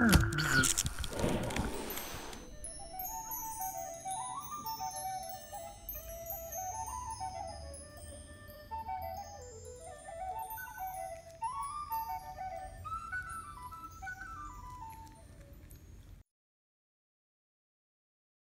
Herbs.